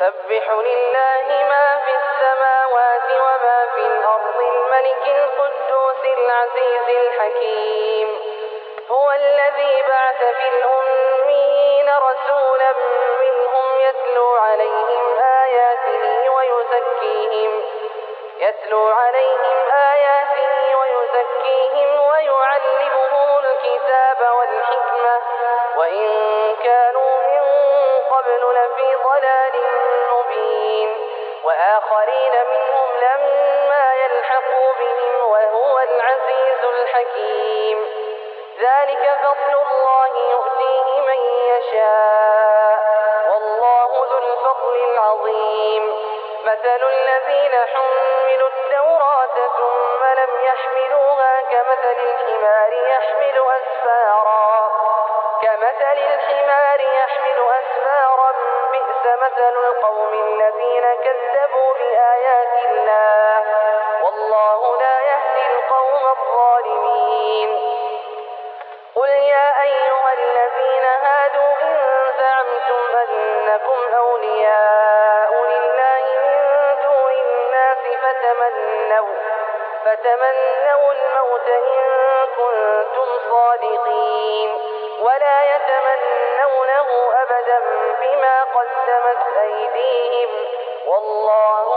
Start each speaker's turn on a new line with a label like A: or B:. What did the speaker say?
A: سبح لله ما في السماوات وما في الأرض الملك القدوس العزيز الحكيم. هو الذي بعث في الأمين رسولا منهم يتلو عليهم آياته ويزكيهم يتلو عليهم آياته ويزكيهم ويعلمهم الكتاب والحكمة. وإن كانوا من قبل لفي ضلال وآخرين منهم لما يلحقوا بهم وهو العزيز الحكيم. ذلك فضل الله يؤتيه من يشاء. والله ذو الفضل العظيم. مثل الذين حملوا التوراة ثم لم يحملوها كمثل الحمار يحمل أسفارا. كمثل الحمار يحمل أسفارا. بئس مثل القوم كذبوا بآيات الله والله لا يهدي القوم الظالمين. قل يا أيها الذين هادوا إن زعمتم أنكم أولياء لله من دون الناس فتمنوا فتمنوا الموت إن كنتم صادقين. ولا يتمنونه أبدا بما قدمت أيديهم والله